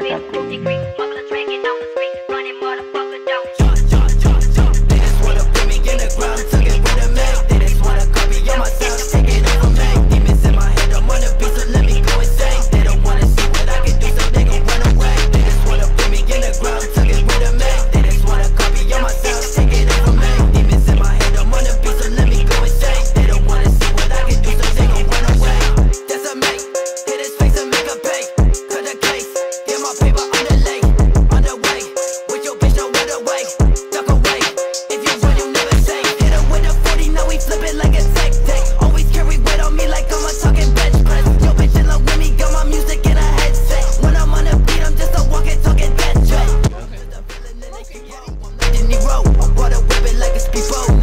Degree, degree, people.